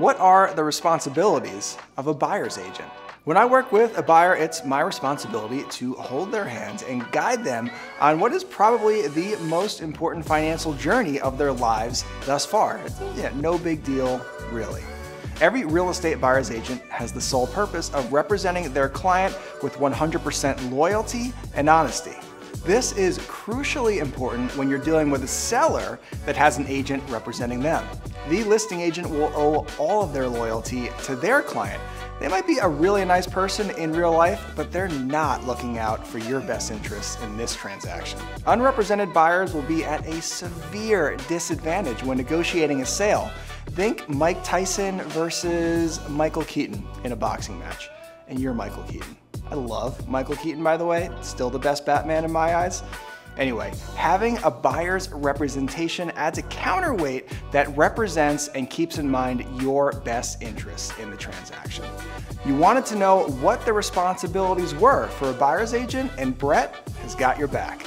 What are the responsibilities of a buyer's agent? When I work with a buyer, it's my responsibility to hold their hands and guide them on what is probably the most important financial journey of their lives thus far. Yeah, no big deal, really. Every real estate buyer's agent has the sole purpose of representing their client with 100% loyalty and honesty. This is crucially important when you're dealing with a seller that has an agent representing them. The listing agent will owe all of their loyalty to their client. They might be a really nice person in real life, but they're not looking out for your best interests in this transaction. Unrepresented buyers will be at a severe disadvantage when negotiating a sale. Think Mike Tyson versus Michael Keaton in a boxing match, and you're Michael Keaton. I love Michael Keaton, by the way. Still the best Batman in my eyes. Anyway, having a buyer's representation adds a counterweight that represents and keeps in mind your best interests in the transaction. You wanted to know what the responsibilities were for a buyer's agent, and Brett has got your back.